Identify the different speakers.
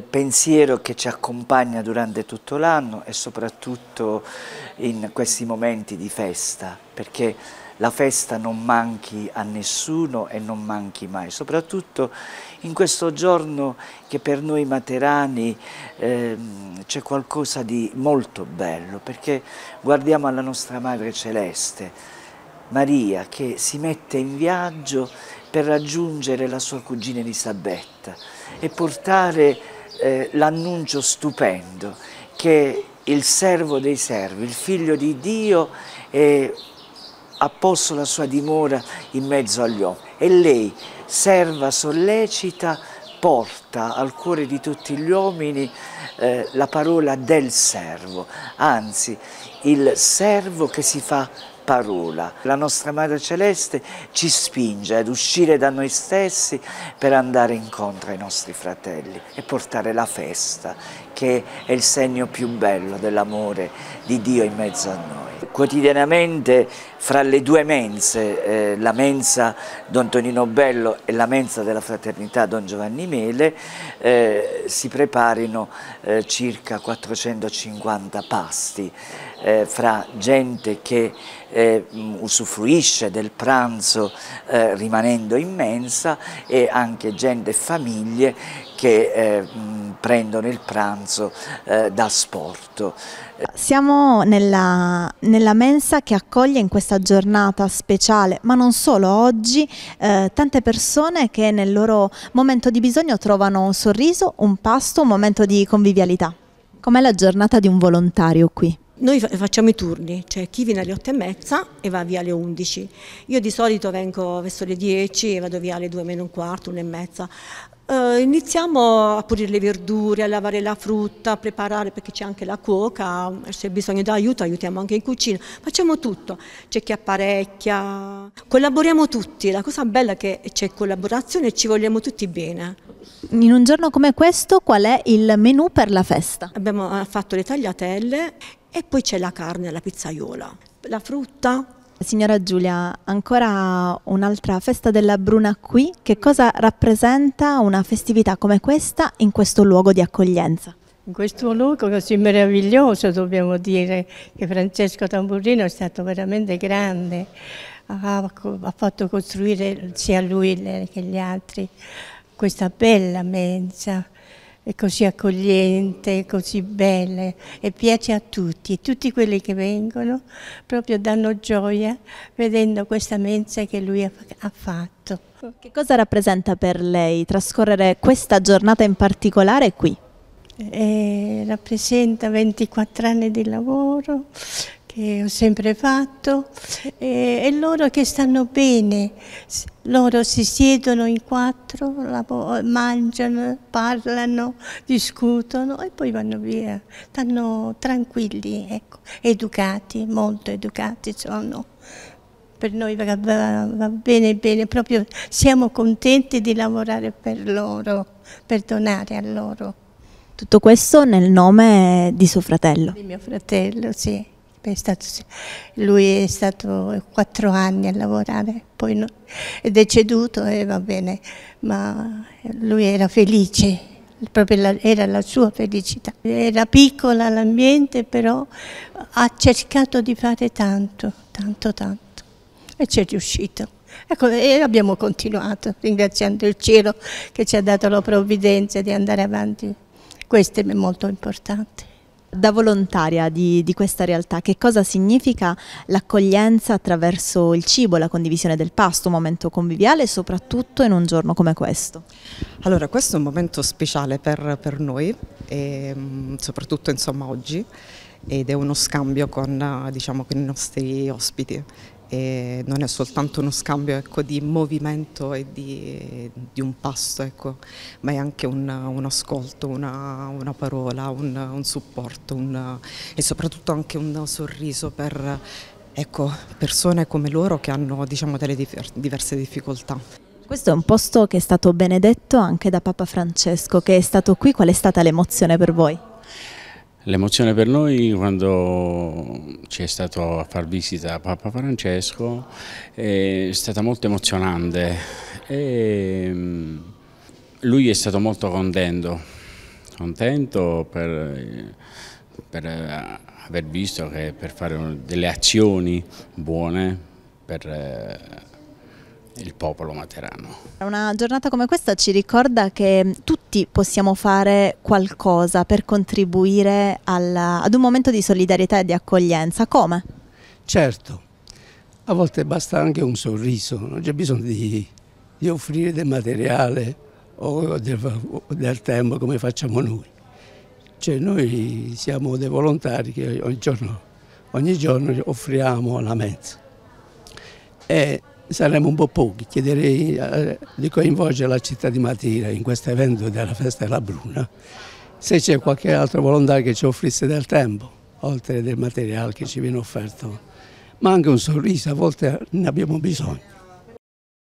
Speaker 1: pensiero che ci accompagna durante tutto l'anno e soprattutto in questi momenti di festa, perché la festa non manchi a nessuno e non manchi mai, soprattutto in questo giorno che per noi materani eh, c'è qualcosa di molto bello, perché guardiamo alla nostra Madre Celeste, Maria, che si mette in viaggio per raggiungere la sua cugina Elisabetta e portare eh, l'annuncio stupendo che il servo dei servi, il figlio di Dio, è ha posto la sua dimora in mezzo agli uomini. E lei, serva sollecita, porta al cuore di tutti gli uomini eh, la parola del servo, anzi il servo che si fa parola. La nostra Madre Celeste ci spinge ad uscire da noi stessi per andare incontro ai nostri fratelli e portare la festa, che è il segno più bello dell'amore di Dio in mezzo a noi. Quotidianamente fra le due mense, eh, la mensa Don Tonino Bello e la mensa della Fraternità Don Giovanni Mele, eh, si preparino eh, circa 450 pasti eh, fra gente che eh, usufruisce del pranzo eh, rimanendo in mensa e anche gente e famiglie che eh, prendono il pranzo eh, da sporto.
Speaker 2: Siamo nella, nella, mensa che accoglie in questa giornata speciale, ma non solo, oggi eh, tante persone che nel loro momento di bisogno trovano un sorriso, un pasto, un momento di convivialità. Com'è la giornata di un volontario qui?
Speaker 3: Noi facciamo i turni, cioè chi viene alle 8 e mezza e va via alle 11. Io di solito vengo verso le 10 e vado via alle 2 meno un quarto, 1 e mezza. Uh, iniziamo a pulire le verdure, a lavare la frutta, a preparare perché c'è anche la cuoca, se bisogna di aiuto aiutiamo anche in cucina, facciamo tutto, c'è chi apparecchia, collaboriamo tutti, la cosa bella è che c'è collaborazione e ci vogliamo tutti bene.
Speaker 2: In un giorno come questo qual è il menù per la festa?
Speaker 3: Abbiamo fatto le tagliatelle e poi c'è la carne alla pizzaiola, la frutta,
Speaker 2: Signora Giulia, ancora un'altra festa della Bruna qui. Che cosa rappresenta una festività come questa in questo luogo di accoglienza?
Speaker 4: In questo luogo così meraviglioso dobbiamo dire che Francesco Tamburrino è stato veramente grande, ha, ha fatto costruire sia lui che gli altri questa bella mensa è così accogliente, così bella e piace a tutti e tutti quelli che vengono proprio danno gioia vedendo questa mensa che lui ha, ha fatto.
Speaker 2: Che cosa rappresenta per lei trascorrere questa giornata in particolare qui?
Speaker 4: Eh, rappresenta 24 anni di lavoro, che ho sempre fatto e, e, loro che stanno bene, loro si siedono in quattro, mangiano, parlano, discutono e poi vanno via, stanno tranquilli, ecco, educati, molto educati sono. Per noi va, va, va bene, bene, proprio siamo contenti di lavorare per loro, per donare a loro.
Speaker 2: Tutto questo nel nome di suo fratello?
Speaker 4: Di mio fratello, sì. È stato, lui è stato quattro anni a lavorare, poi no, è deceduto e va bene, ma lui era felice, la, era la sua felicità. Era piccola l'ambiente, però ha cercato di fare tanto, tanto, tanto e ci è riuscito. Ecco, e abbiamo continuato, ringraziando il cielo che ci ha dato la provvidenza di andare avanti. Questo è molto importante
Speaker 2: da volontaria di, di, questa realtà, che cosa significa l'accoglienza attraverso il cibo, la condivisione del pasto, un momento conviviale soprattutto in un giorno come questo?
Speaker 5: Allora questo è un momento speciale per, per noi, e, mm, soprattutto insomma oggi, ed è uno scambio con, diciamo, con i nostri ospiti e non è soltanto uno scambio ecco, di movimento e di, di un pasto, ecco, ma è anche un, un ascolto, una, una parola, un, un supporto e soprattutto anche un sorriso per ecco, persone come loro che hanno diciamo, delle diverse difficoltà.
Speaker 2: Questo è un posto che è stato benedetto anche da Papa Francesco, che è stato qui, qual è stata l'emozione per voi?
Speaker 6: L'emozione per noi quando ci è stato a far visita a Papa Francesco è stata molto emozionante. E mm, lui è stato molto contento contento per, per aver visto che per fare delle azioni buone per eh, il popolo materano.
Speaker 2: Una giornata come questa ci ricorda che tutti possiamo fare qualcosa per contribuire alla, ad un momento di solidarietà e di accoglienza. Come?
Speaker 7: Certo, a volte basta anche un sorriso, non c'è bisogno di, di, offrire del materiale o del, del tempo come facciamo noi. Cioè noi siamo dei volontari che ogni giorno, ogni giorno offriamo la mensa. E saremo un po' pochi, chiederei eh, di coinvolgere la città di Matera in questo evento della festa della Bruna, se c'è qualche altro volontario che ci offrisse del tempo, oltre del materiale che ci viene offerto, ma anche un sorriso, a volte ne abbiamo bisogno.